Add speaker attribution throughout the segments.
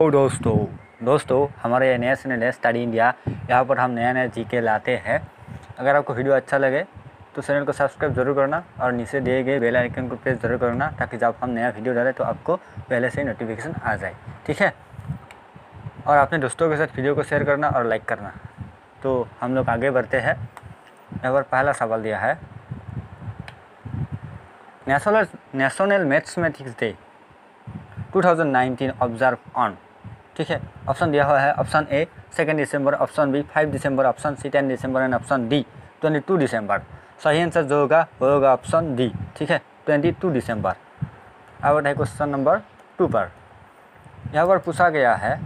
Speaker 1: दोस्तों दोस्तों, हमारे नया चैनल है स्टडी इंडिया यहाँ पर हम नया नया जीके लाते हैं। अगर आपको वीडियो अच्छा लगे तो चैनल को सब्सक्राइब ज़रूर करना और नीचे दिए गए बेल आइकन को प्रेस ज़रूर करना ताकि जब हम नया वीडियो डालें तो आपको पहले से ही नोटिफिकेशन आ जाए। ठीक है? और अपने दोस्तों के साथ वीडियो को शेयर करना और लाइक करना। तो हम लोग आगे बढ़ते हैं। यहाँ पर पहला सवाल दिया है। National national mathematics day 2019 observe on ठीक है? ऑप्शन दिया हुआ है option A second December option B five December option C ten December and option D twenty two दिसंबर सही आंसर जो होगा, वो होगा ऑप्शन डी ठीक है? ट्वेंटी टू दिसंबर अब है क्वेश्चन नंबर टू पर। यहाँ पर पूछा गया है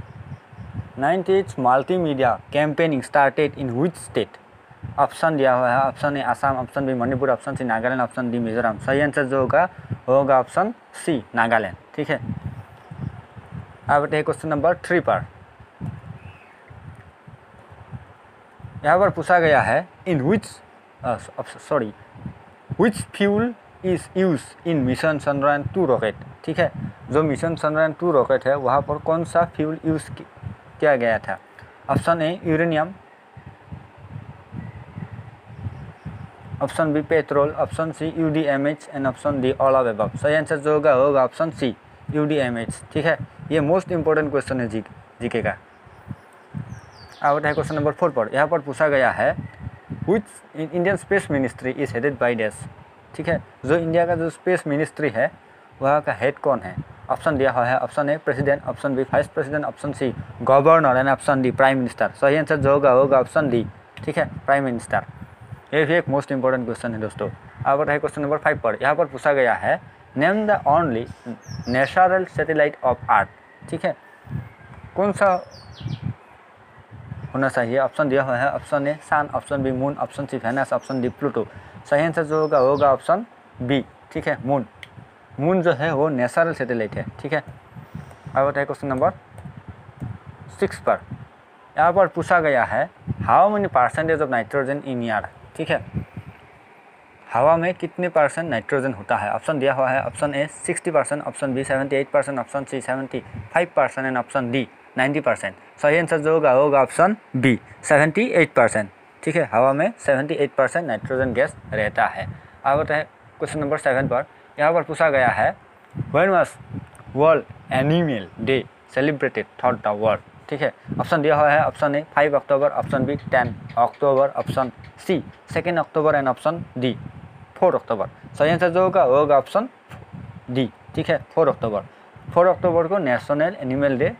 Speaker 1: ninety multimedia campaigning started in which state option दिया हुआ है option A Assam option B Manipur option C Nagaland option D Mizoram सही आंसर जो होगा, वो होगा ऑप्शन सी नागालैंड ठीक है? अब है क्वेश्चन नंबर थ्री पर। यहाँ पर पूछा गया है in which sorry which fuel is used in mission Chandrayaan two rocket ठीक है? जो मिशन चंद्रयान टू रॉकेट है, वहाँ पर कौन सा फ्यूल यूज़ किया गया था? Option A uranium option B petrol option C U D M H and option D all of above सही आंसर जो होगा होगा option C U D M H ठीक है? ये मोस्ट इंपॉर्टेंट क्वेश्चन है जी जीके का। अब है क्वेश्चन नंबर फोर पर। यहाँ पर पूछा गया है which Indian space ministry is headed by dash ठीक है? जो इंडिया का जो स्पेस मिनिस्ट्री है, वहाँ का हेड कौन है? ऑप्शन दिया हुआ है option A president option B vice president option C governor and option D prime minister सही आंसर जो होगा होगा ऑप्शन डी ठीक है? प्राइम मिनिस्टर ये भी एक मोस्ट इंपॉर्टेंट क्वेश्चन है दोस्तों। अब है क्वेश्चन नंबर फाइव पर। यहाँ पर पूछा गया है name the only natural satellite of earth ठीक है? कौन सा होना चाहिए? ऑप्शन दिया हुआ है। Option A sun option B moon option C Venus option D Pluto सही आंसर जो होगा होगा ऑप्शन बी ठीक है? मून मून जो है, वो नेचुरल सेटेलाइट है। ठीक है? अब बताइए क्वेश्चन नंबर सिक्स पर। यहाँ पर पूछा गया है how many percentage of nitrogen in air ठीक है? हवा में कितने परसेंट नाइट्रोजन होता है? ऑप्शन दिया हुआ है, option A sixty percent, option B seventy eight percent, option C seventy five percent and option D ninety percent. सही आंसर जो होगा होगा option B seventy eight percent. ठीक है, हवा में seventy eight percent nitrogen gas रहता है। अब होता है क्वेश्चन नंबर सेवन पर। यहाँ पर पूछा गया है when was world animal day celebrated thought the world ठीक है ऑप्शन दिया हुआ है option A five October option B ten October option C second October and option D four October. सही आंसर जो होगा होगा ऑप्शन डी ठीक है? Four October. फोर अक्टूबर को नेशनल एनिमल डे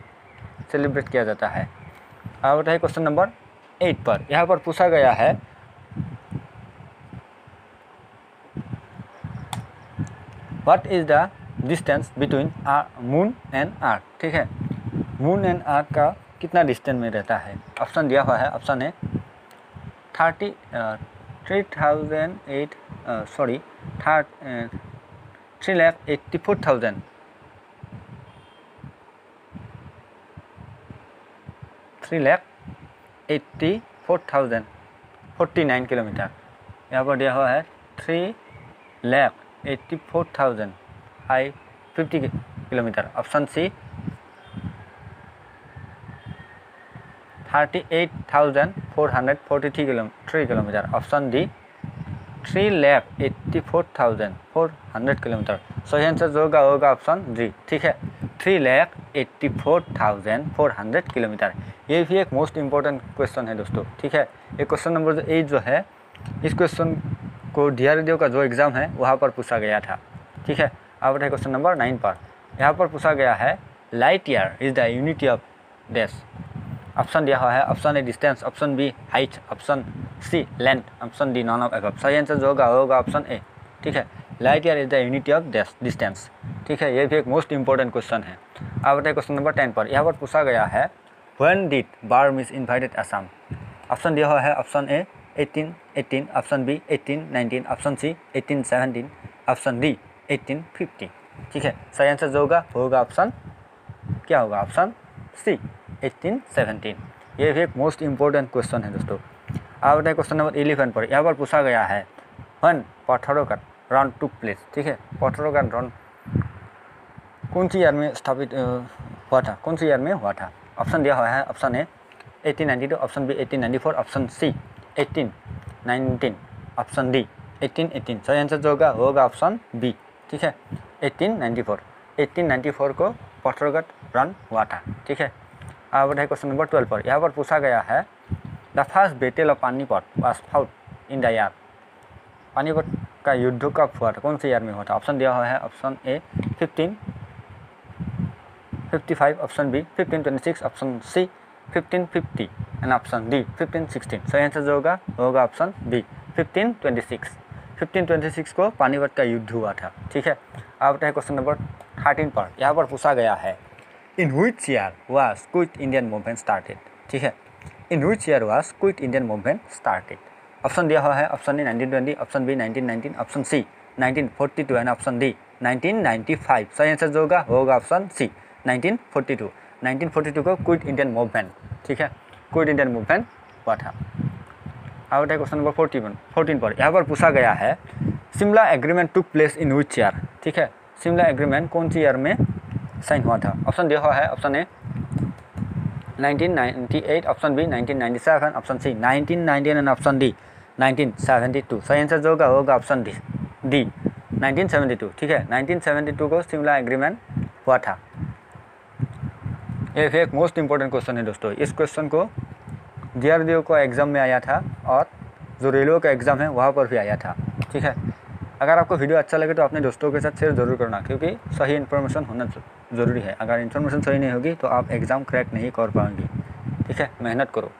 Speaker 1: सेलिब्रेट किया जाता है। अब बताइए क्वेश्चन नंबर एट पर। यहाँ पर पूछा गया है what is the distance between moon and earth ठीक है? मून एंड अर्थ का कितना डिस्टेंस में रहता है? ऑप्शन दिया हुआ है ऑप्शन है thirty three thousand eight sorry thirty three lakh eighty four thousand three lakh eighty four thousand forty nine kilometre यहाँ पर दिया हुआ है three lakh eighty four thousand five fifty kilometre option C thirty eight thousand four hundred forty three kilo three kilometre option D three lakh eighty four thousand four hundred kilometre सही answer जो होगा होगा option G ठीक है? Three lakh eighty four thousand four hundred kilometre ये भी एक most important question है दोस्तों, ठीक है? ये क्वेश्चन नंबर एट जो है, इस क्वेश्चन को डी का जो एग्ज़ाम है, वहाँ पर पूछा गया था, ठीक है? अब है क्वेश्चन नंबर नाइन पर। यहाँ पर पूछा गया है light year is the unity of dash option दिया हुआ है option A distance option B height option C length option D none of above सही आंसर जो होगा होगा ऑप्शन ए ठीक है? Light year is the unity of distance ठीक है? ये भी एक मोस्ट इंपॉर्टेंट क्वेश्चन है। अब बताइए क्वेश्चन नंबर टेन पर। यहाँ पर पूछा गया है when did Burma is invaded Assam option दिया हुआ है option A eighteen eighteen option B eighteen nineteen option C eighteen seventeen option D eighteen fifty ठीक है? सही आंसर जो होगा होगा ऑप्शन क्या होगा? ऑप्शन सी एट्टीन सेवनटीन ये भी एक मोस्ट इंपॉर्टेंट क्वेश्चन है दोस्तों। आप बताए क्वेश्चन नंबर इलेवन पर, यहाँ पर पूछा गया है। वन पत्थरों का रन टू प्लेस ठीक है? पत्थरों का रन कौन सी ईयर में स्थापित हुआ था? कौन सी ईयर में हुआ था? ऑप्शन दिया हुआ है option A 1892 option B 1894 option C 1819 option D 1818 सही आंसर जो होगा होगा ऑप्शन बी ठीक है? 1894 1894 को पत्थरगढ़ रन हुआ था, ठीक है? अब बढ़े क्वेश्चन नंबर ट्वेल्व पर। यहाँ पर पूछा गया है the first battle of Panipat was fought in the year Panipat का युद्ध कब हुआ था कौन से ईयर में हुआ था ऑप्शन दिया हुआ है option A fifteen fifty five option B fifteen twenty six option C fifteen fifty and option D fifteen sixteen सही आंसर जो होगा वो होगा option B fifteen twenty six fifteen twenty six को पानीपत का युद्ध हुआ था, ठीक है? अब है क्वेश्चन नंबर थर्टीन पर। यहाँ पर पूछा गया है in which year was quit Indian movement started ठीक है? In which year was quit Indian movement started option दिया हुआ है option A nineteen twenty option B nineteen nineteen option C nineteen forty two and option D nineteen ninety five सही answer जो होगा होगा option C nineteen forty two nineteen forty two को quit Indian movement ठीक है? Quit Indian movement हुआ था। है question number forty one fourteen पर। यहाँ पर पूछा गया है Shimla agreement took place in which year ठीक है? शिमला एग्रीमेंट कौन सी ईयर में साइन हुआ था। ऑप्शन दिया हुआ है, option A 1998 option B 1997 option C 1919 and option D 1972 सही आंसर जो होगा होगा ऑप्शन डी डी 1972 ठीक है? 1972 को शिमला एग्रीमेंट हुआ था। ये एक मोस्ट इंपॉर्टेंट क्वेश्चन है दोस्तों। इस क्वेश्चन को जी को एग्ज़ाम में आया था और जो रेलवे का एग्ज़ाम है, वहाँ पर भी आया था, ठीक है? अगर आपको वीडियो अच्छा लगे तो अपने दोस्तों के साथ शेयर ज़रूर करना, क्योंकि सही इन्फॉर्मेशन होना ज़रूरी है। अगर इन्फॉर्मेशन सही नहीं होगी तो आप एग्ज़ाम क्रैक नहीं कर पाएँगे। ठीक है? मेहनत करो।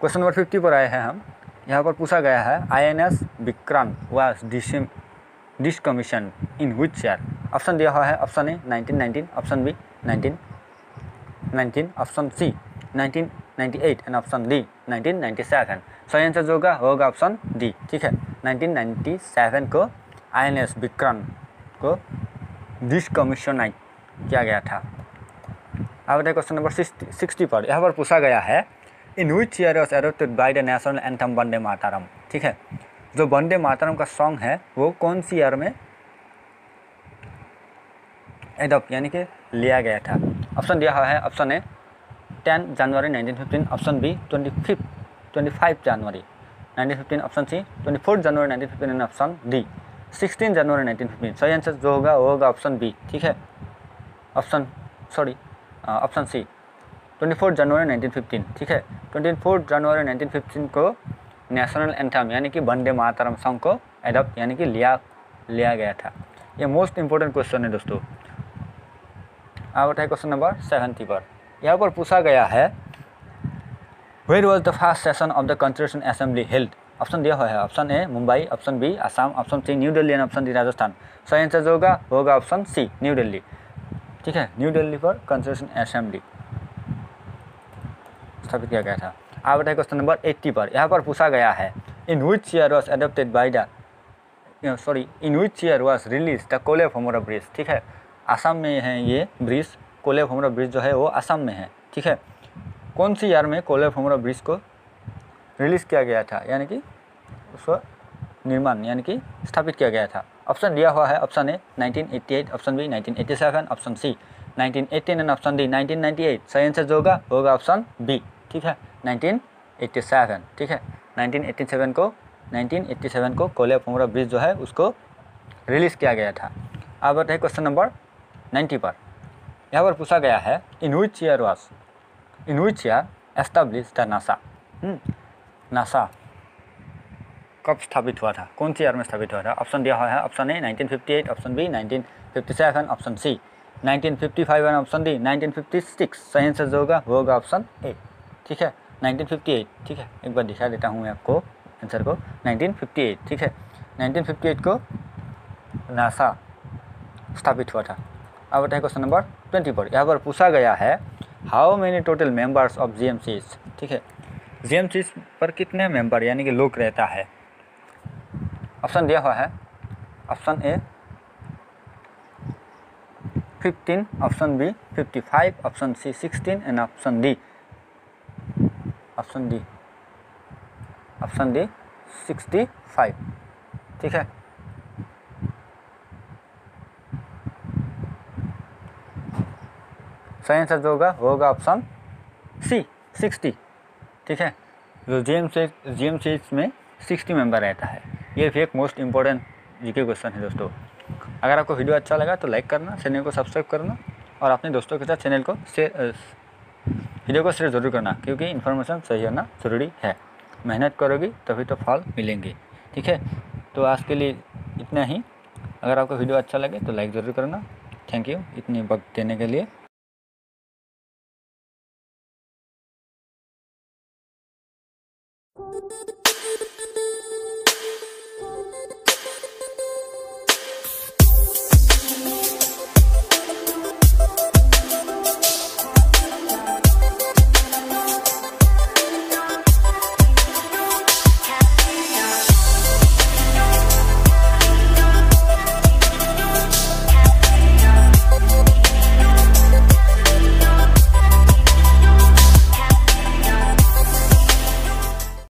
Speaker 1: क्वेश्चन नंबर फिफ्टी पर आए हैं हम। यहाँ पर पूछा गया है I N S Vikrant was डिसम decommission in which year option दिया हुआ है option A nineteen nineteen option B nineteen nineteen option C nineteen ninety eight and option D nineteen ninety seven सही आंसर जो होगा होगा ऑप्शन डी ठीक है? Nineteen ninety seven को आई एन एस विक्रांत को डिसकमीशन किया गया था? अब बताइए क्वेश्चन नंबर सिक्सटी पर। यहाँ पर पूछा गया है in which year was adopted by the national anthem Vande Mataram ठीक है? जो वंदे मातरम का सॉन्ग है, वो कौन सी ईयर में एडोप्ट यानी कि लिया गया था? ऑप्शन दिया हुआ है option A ten January nineteen fifteen option B twenty fifth twenty five January nineteen fifteen option C twenty fourth January nineteen fifteen and option D sixteen January nineteen fifteen सही answer जो होगा, वो होगा option B ठीक है? Option sorry option C twenty fourth January nineteen fifteen ठीक है? Twenty fourth January nineteen fifteen को नेशनल एंथम यानी कि वंदे मातरम सॉन्ग को एडप्ट यानी कि लिया लिया गया था। ये मोस्ट इंपॉर्टेंट क्वेश्चन है दोस्तों। अब बताए क्वेश्चन नंबर सेवेंटी पर। यहाँ पर पूछा गया है where was the first session of the constitution assembly held option दिया हुआ है। Option A Mumbai option B Assam option C new Delhi and option D Rajasthan सही आंसर जो होगा होगा ऑप्शन सी न्यू दिल्ली ठीक है न्यू दिल्ली पर कॉन्स्टिट्यूशन असेंबली स्थापित किया गया था। अब बताए क्वेश्चन नंबर एट्टी पर। यहाँ पर पूछा गया है in which year was adopted by the sorry in which year was release the कोले फोमोरा ब्रिज ठीक है आसाम में है ये ब्रिज कोले फोमोरा ब्रिज जो है वो आसाम में है। ठीक है, कौन सी ईयर में कोले फोमोरा ब्रिज को रिलीज़ किया गया था? यानी कि उसका निर्माण, यानी कि स्थापित किया गया था। ऑप्शन दिया हुआ है, option A 1988 option B 1987 option C 1918 and option D 1998 सही आंसर जो होगा होगा ऑप्शन बी, ठीक है? 1987 ठीक है? 1987 को 1987 को कोले पोमरा ब्रिज जो है, उसको रिलीज़ किया गया था। अब बताइए क्वेश्चन नंबर 90 पर। यहाँ पर पूछा गया है in which year was in which year establish the NASA NASA कब स्थापित हुआ था? कौन सी ईयर में स्थापित हुआ था? ऑप्शन दिया हुआ है option A 1958 option B 1957 option C 1955 and option D 1956 सही आंसर जो होगा, वो होगा ऑप्शन ए ठीक है? 1958 ठीक है? एक बार दिखा देता हूँ मैं आपको आंसर को. 1958 ठीक है? 1958 को नासा स्थापित हुआ था। अब बताए क्वेश्चन नंबर ट्वेंटी पर यहाँ पर पूछा गया है how many total members of G ठीक है? जी पर कितने मेंबर यानी कि लोग रहता है? ऑप्शन दिया हुआ है। Option A fifteen option B fifty five option C sixteen and option D option D option D sixty five ठीक है? सही आंसर जो होगा, वो होगा ऑप्शन सी सिक्सटी ठीक है? जो G M C G M C में सिक्सटी मेंबर रहता है। ये भी एक मोस्ट इंपॉर्टेंट जीके क्वेश्चन है दोस्तों। अगर आपको वीडियो अच्छा लगा तो लाइक करना चैनल को सब्सक्राइब करना और अपने दोस्तों के साथ चैनल को शेयर वीडियो को शेयर ज़रूर करना क्योंकि इन्फॉर्मेशन सही होना ज़रूरी है। मेहनत करोगी तभी तो फल मिलेंगे। ठीक है? तो आज के लिए इतना ही। अगर आपको वीडियो अच्छा लगे तो लाइक ज़रूर करना। थैंक यू इतनी वक्त देने के लिए।